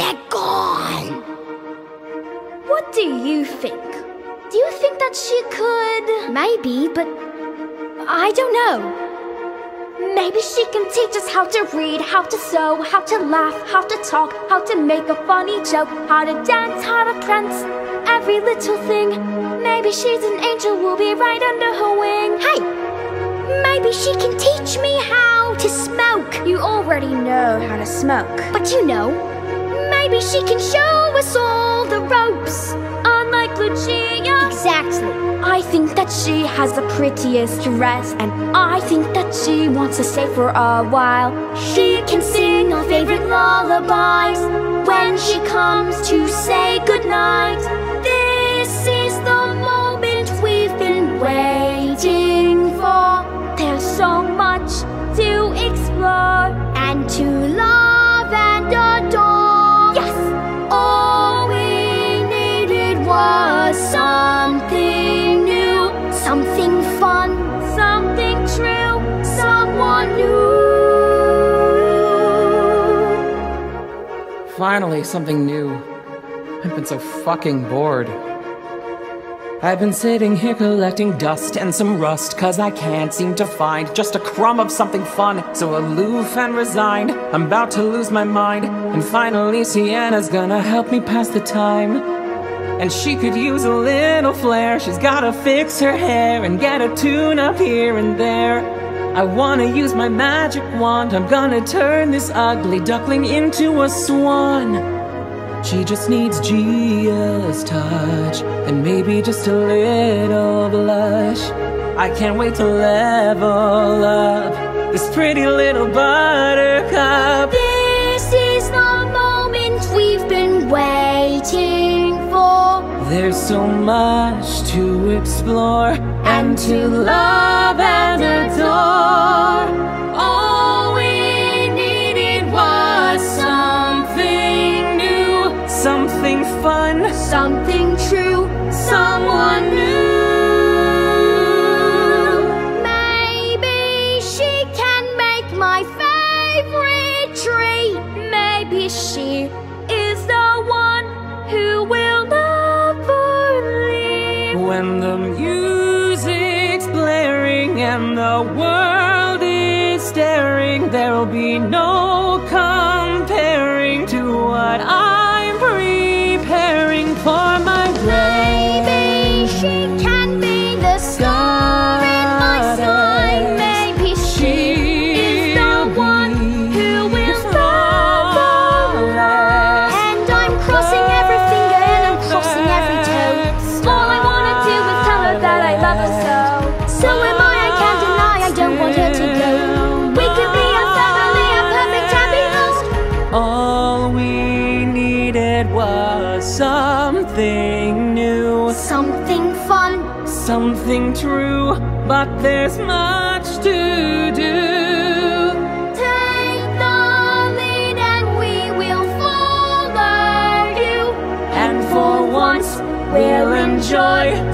They're gone. What do you think? Do you think that she could. Maybe, but I don't know. Maybe she can teach us how to read, how to sew, how to laugh, how to talk, how to make a funny joke, how to dance, how to prance, every little thing. Maybe she's an angel, we'll be right under her wing. Hey, maybe she can teach me how to smoke. You already know how to smoke. But you know, maybe she can show us all the ropes. Unlike Lucia. Exactly. I think that she has the prettiest dress And I think that she wants to stay for a while She can sing our favorite lullabies When she comes to say goodnight This is the moment we've been waiting for There's so much to explore And to love and Finally, something new. I've been so fucking bored. I've been sitting here collecting dust and some rust Cause I can't seem to find just a crumb of something fun So aloof and resigned, I'm about to lose my mind And finally Sienna's gonna help me pass the time and she could use a little flair. She's gotta fix her hair And get a tune up here and there. I wanna use my magic wand. I'm gonna turn this ugly duckling into a swan. She just needs Gia's touch And maybe just a little blush. I can't wait to level up This pretty little buttercup there's so much to explore and to love and adore. All we needed was something new, something fun, something true, someone new. Maybe she can make my favorite treat maybe she when the music's blaring and the world is staring, there'll be no comparing to what I'm something new, something fun, something true, but there's much to do. Take the lead and we will follow you. And for once, we'll enjoy.